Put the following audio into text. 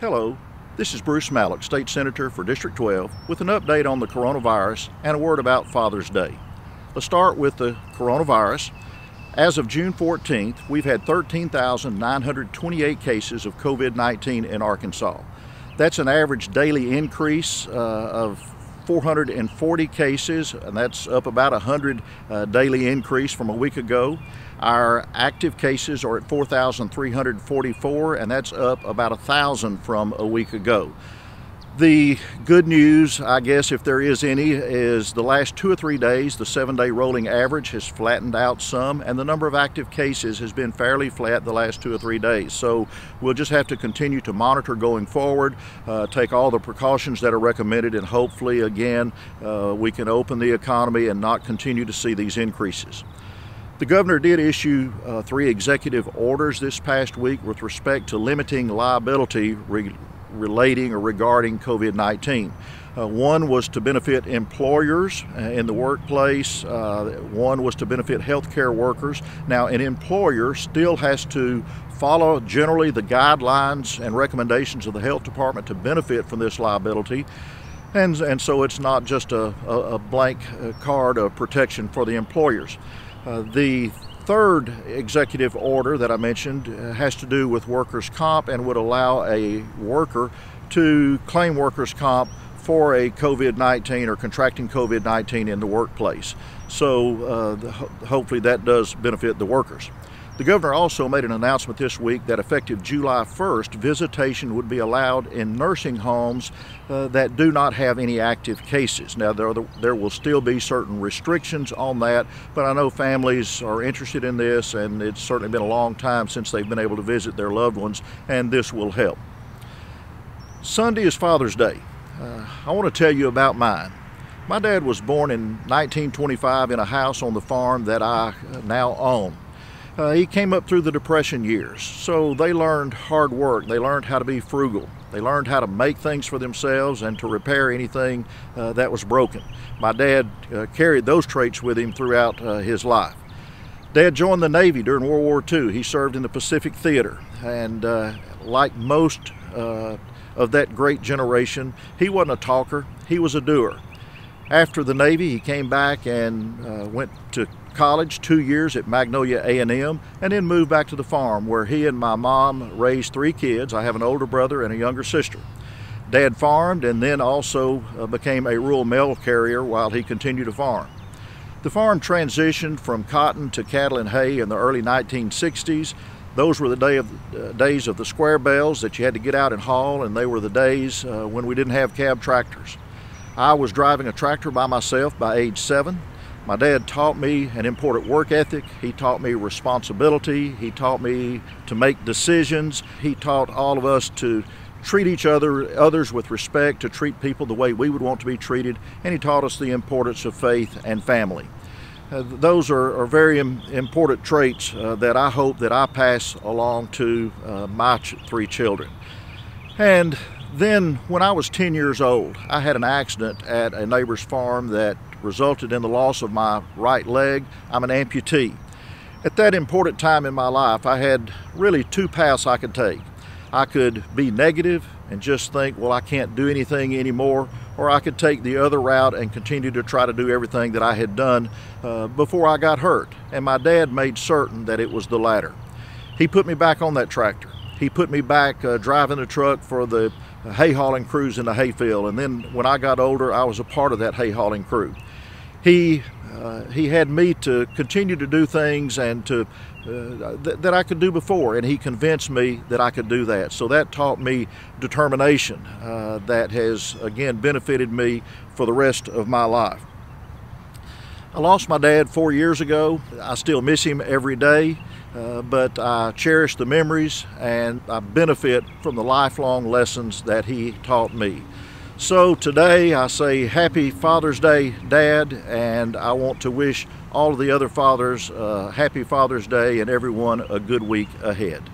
Hello, this is Bruce Maloch, State Senator for District 12, with an update on the coronavirus and a word about Father's Day. Let's start with the coronavirus. As of June 14th, we've had 13,928 cases of COVID 19 in Arkansas. That's an average daily increase uh, of 440 cases, and that's up about a 100 uh, daily increase from a week ago. Our active cases are at 4,344, and that's up about a thousand from a week ago. The good news, I guess, if there is any, is the last two or three days, the seven day rolling average has flattened out some, and the number of active cases has been fairly flat the last two or three days. So we'll just have to continue to monitor going forward, uh, take all the precautions that are recommended, and hopefully, again, uh, we can open the economy and not continue to see these increases. The governor did issue uh, three executive orders this past week with respect to limiting liability relating or regarding COVID 19. Uh, one was to benefit employers uh, in the workplace, uh, one was to benefit healthcare workers. Now, an employer still has to follow generally the guidelines and recommendations of the health department to benefit from this liability. And, and so it's not just a, a, a blank uh, card of protection for the employers. Uh, the third executive order that I mentioned uh, has to do with workers' comp and would allow a worker to claim workers' comp for a COVID 19 or contracting COVID 19 in the workplace. So, uh, hopefully, that does benefit the workers. The governor also made an announcement this week that effective July 1st, visitation would be allowed in nursing homes uh, that do not have any active cases. Now, there, there will still be certain restrictions on that, but I know families are interested in this, and it's certainly been a long time since they've been able to visit their loved ones, and this will help. Sunday is Father's Day. Uh, I want to tell you about mine. My dad was born in 1925 in a house on the farm that I now own. Uh, he came up through the Depression years, so they learned hard work. They learned how to be frugal. They learned how to make things for themselves and to repair anything uh, that was broken. My dad uh, carried those traits with him throughout uh, his life. Dad joined the Navy during World War II. He served in the Pacific Theater, and uh, like most uh, of that great generation, he wasn't a talker, he was a doer. After the Navy, he came back and went to college, two years at Magnolia A&M, and then moved back to the farm where he and my mom raised three kids. I have an older brother and a younger sister. Dad farmed and then also uh, became a rural mail carrier while he continued to farm. The farm transitioned from cotton to cattle and hay in the early 1960s. Those were the day of, uh, days of the square bales that you had to get out and haul, and they were the days uh, when we didn't have cab tractors. I was driving a tractor by myself by age seven. My dad taught me an important work ethic. He taught me responsibility. He taught me to make decisions. He taught all of us to treat each other others with respect, to treat people the way we would want to be treated, and he taught us the importance of faith and family. Uh, those are, are, very Im important traits uh, that I hope that I pass along to uh, my ch three children. And then when I was 10 years old, I had an accident at a neighbor's farm that resulted in the loss of my right leg. I'm an amputee. At that important time in my life, I had really two paths I could take. I could be negative and just think, well, I can't do anything anymore, or I could take the other route and continue to try to do everything that I had done uh, before I got hurt. And my dad made certain that it was the latter. He put me back on that tractor. He put me back uh, driving the truck for the hay hauling crews in the hayfield. And then when I got older, I was a part of that hay hauling crew he uh, he had me to continue to do things and to uh, th- that I could do before, and he convinced me that I could do that. So that taught me determination uh, that has again benefited me for the rest of my life. I lost my dad four years ago. I still miss him every day, uh, but I cherish the memories and I benefit from the lifelong lessons that he taught me. So today I say happy Father's Day, Dad, and I want to wish all of the other fathers uh, happy Father's Day and everyone a good week ahead.